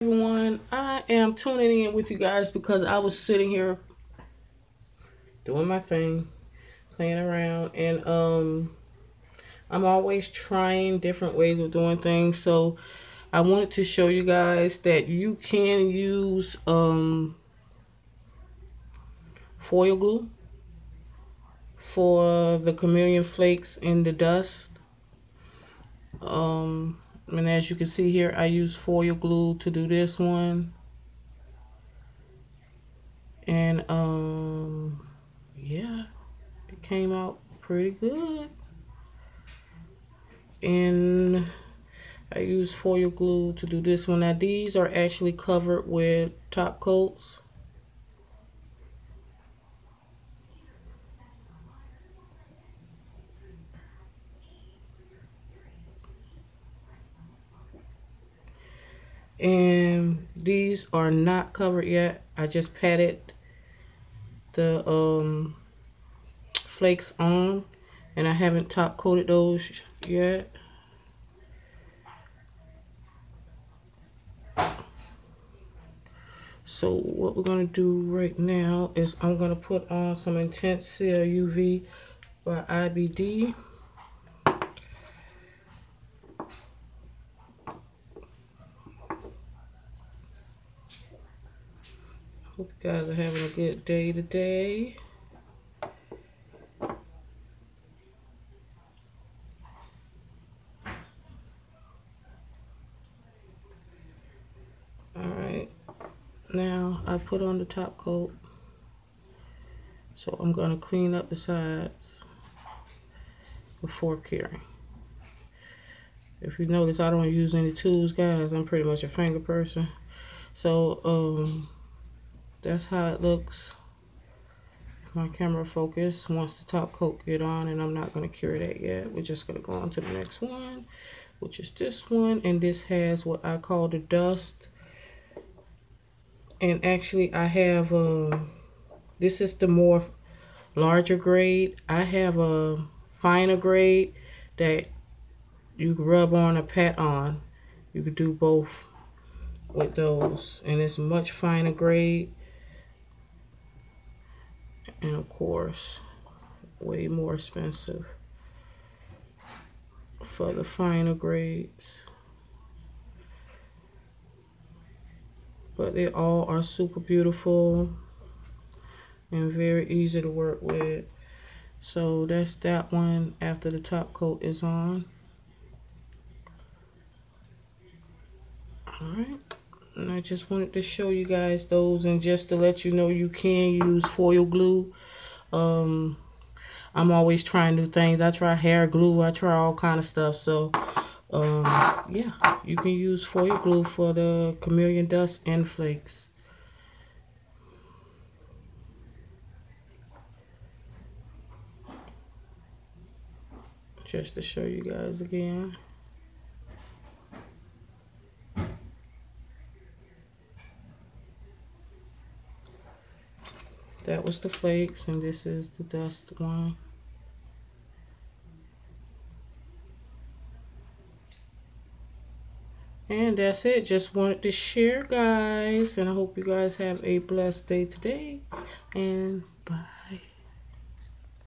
everyone i am tuning in with you guys because i was sitting here doing my thing playing around and um i'm always trying different ways of doing things. So i wanted to show you guys that you can use um foil glue for the chameleon flakes in the dust. Um and as you can see here, I use foil glue to do this one. And um, yeah, it came out pretty good. And I use foil glue to do this one. Now these are actually covered with top coats. And these are not covered yet. I just patted the um, flakes on and I haven't top coated those yet. So what we're going to do right now is I'm going to put on some intense seal UV by IBD Hope you guys are having a good day today. Alright, now I put on the top coat. So I'm going to clean up the sides before curing. If you notice, I don't use any tools, guys. I'm pretty much a finger person. So, um, that's how it looks. My camera focus. Once the top coat get on and I'm not going to cure that yet we're just going to go on to the next one which is this one. And this has what I call the dust. And actually I have um this is the more larger grade. I have a finer grade that you rub on or pat on. You could do both with those. And it's much finer grade and of course way more expensive for the finer grades. But they all are super beautiful and very easy to work with. So that's that one after the top coat is on. All right and I just wanted to show you guys those and just to let you know you can use foil glue. Um, I'm always trying new things. I try hair glue. I try all kind of stuff. So um, yeah you can use foil glue for the chameleon dust and flakes. Just to show you guys again That was the flakes, and this is the dust one. And that's it. Just wanted to share, guys. And I hope you guys have a blessed day today. And bye.